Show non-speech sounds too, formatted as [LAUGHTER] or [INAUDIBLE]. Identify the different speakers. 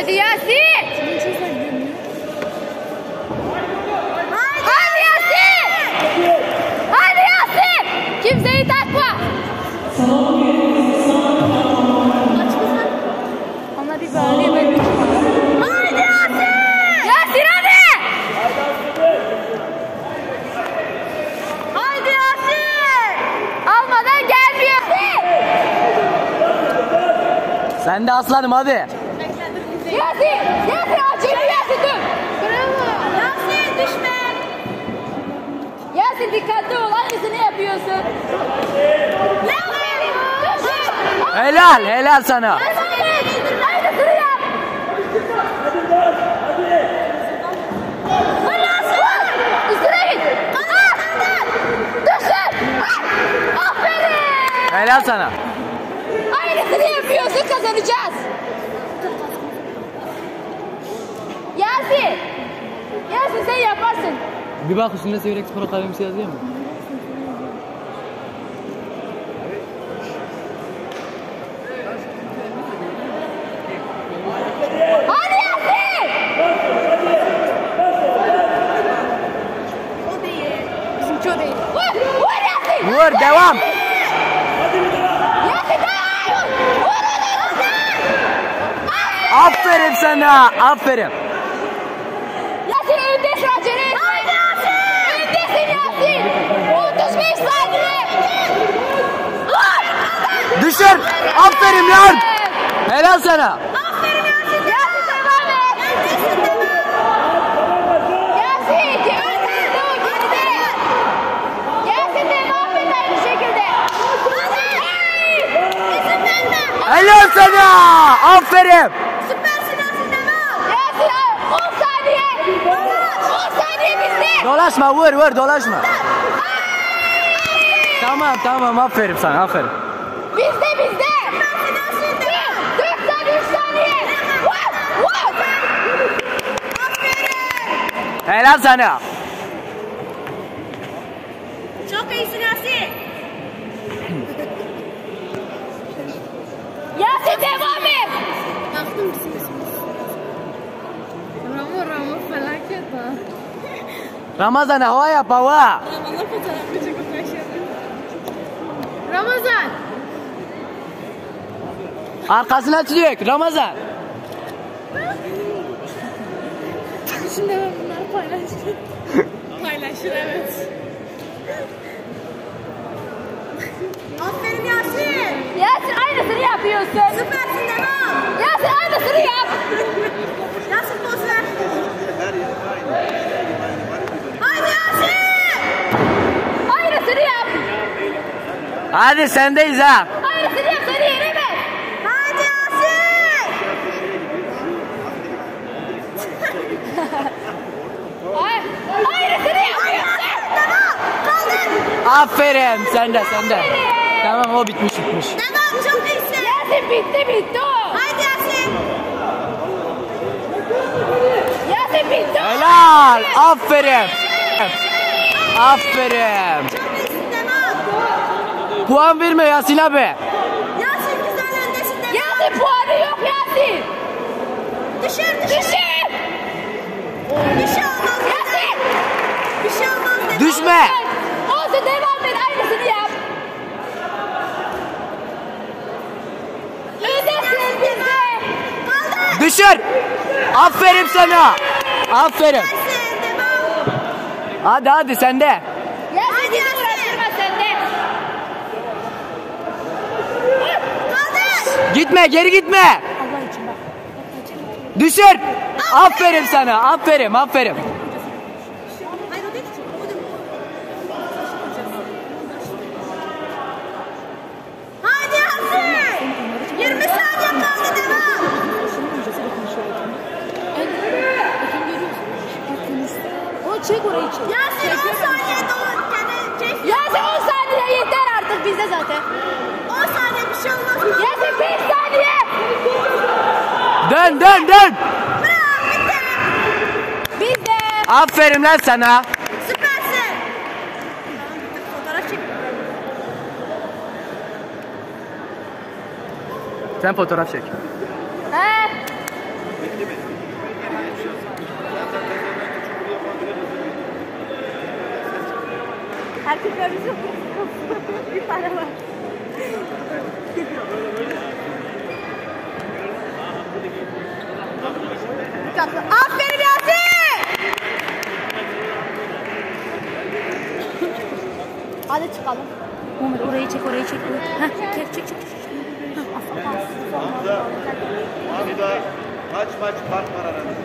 Speaker 1: Hadi Yasin. Hadi Yasin. Hadi Yasin. Kimseyi takma. Onlar bir bir Hadi Yasin. Yasin hadi. Hadi Yasin. Almadan gelmiyor.
Speaker 2: Sen de aslanım hadi.
Speaker 1: Yasin! Yasin acele Yasin dur! Bravo! Yasin düşme! Yasin dikkatli ol aynısını yapıyorsun. Yasin! Düşün!
Speaker 2: Helal helal sana.
Speaker 1: Yasin! Aynısını yap! Hadi Yasin! Üstüne git! Ah! Düşün! Ah! Aferin!
Speaker 2: Helal sana.
Speaker 1: Aynısını yapıyorsun kazanacağız. Yasin. Yasin sen yaparsın.
Speaker 2: Bir bak üstünde Seyrek Spor Akademisi yazıyor mu?
Speaker 1: Hadi Yasin.
Speaker 3: O değil. Bizimki o değil.
Speaker 1: Vur, vur Yasin.
Speaker 2: Vur devam.
Speaker 1: Yasin dayan. Vur Yasin.
Speaker 2: Aferin sana. Aferin.
Speaker 1: Yasin öndesin acele. Hadi Yasin. Öndesin Yasin. 35 saniye.
Speaker 2: Düşür. Aferin lan. Helal sana.
Speaker 1: Aferin Yasin. Yasin devam et. Öndesin devam. Yasin öndesin dur gitti. Yasin devam et aynı şekilde. Hadi. İzin verme.
Speaker 2: Helal sana. Aferin.
Speaker 1: Süpersin Yasin devam. Yasin 10 saniye. 10 saniye bizde.
Speaker 2: Dolaşma vur vur dolaşma. Tamam tamam aferin sana aferin.
Speaker 1: Bizde bizde. Süpersin Yasin devam. 4 saniye 3 saniye. Vur vur.
Speaker 2: Helal sana.
Speaker 3: Çok iyisin Yasin.
Speaker 1: Yasin devam et.
Speaker 3: Baktım siz. Ramo Ramo felaket ha.
Speaker 2: Ramazan hava yap hava.
Speaker 3: Ramazan.
Speaker 2: Arkasına çizik Ramazan.
Speaker 3: Şimdi ben bunları paylaştım. Paylaşır evet. Aferin Yasin.
Speaker 1: Yasin aynısını yapıyorsun.
Speaker 3: Süpersin devam.
Speaker 1: Yasin aynısını yap.
Speaker 3: Yasin poz ver. Hadi Yasin.
Speaker 1: Aynısını yap.
Speaker 2: Hadi sendeyiz ha.
Speaker 1: Aynısını yap seni yenemez.
Speaker 3: Hadi Yasin.
Speaker 1: Ay, aynısını yapıyorsun.
Speaker 3: Devam. Kaldır.
Speaker 2: Aferin sende sende. Tamam o bitmiş bitmiş.
Speaker 3: Devam çok iyisin.
Speaker 1: Yasin bitti bitti o.
Speaker 3: Haydi Yasin.
Speaker 1: Yasin bitti o.
Speaker 2: Helal. Aferin. Aferin.
Speaker 3: Çok iyisin devam.
Speaker 2: Puan verme Yasin abi.
Speaker 3: Yasin güzel öndesin devam.
Speaker 1: Yasin puanı yok Yasin.
Speaker 3: Düşür düşür.
Speaker 1: Düşün.
Speaker 3: Bir şey olmaz.
Speaker 1: Yasin.
Speaker 3: Bir şey olmaz devam.
Speaker 2: Düşme.
Speaker 1: Olsun devam et aynısını yap. Öndesin bizde.
Speaker 3: Kaldır.
Speaker 2: Düşür. Aferin sana. Aferin. Hadi hadi sende.
Speaker 1: Yasin
Speaker 3: Hadi
Speaker 1: bizi
Speaker 3: Yasin.
Speaker 1: uğraştırma sende.
Speaker 3: Kaldır.
Speaker 2: Gitme geri gitme. Düşür. Aferin sana. Aferin aferin.
Speaker 3: Hadi Yasin. 20 saniye kaldı devam.
Speaker 1: O çek orayı çek.
Speaker 3: Yasin 10 saniye çek.
Speaker 1: Yasin 10 saniye yeter artık bizde zaten.
Speaker 2: Dön dön dön.
Speaker 1: Bizde.
Speaker 2: Aferin lan sana.
Speaker 3: Süpersin. Fotoğraf çek.
Speaker 2: Sen fotoğraf çek.
Speaker 1: He.
Speaker 3: Gördüğünüz [LAUGHS] bir tane var. Aferin Yasin! Hadi çıkalım.
Speaker 1: Muhammed orayı çek orayı çek. Heh, çek çek çek.
Speaker 4: Hamza, Hamza kaç maç fark var aranızda?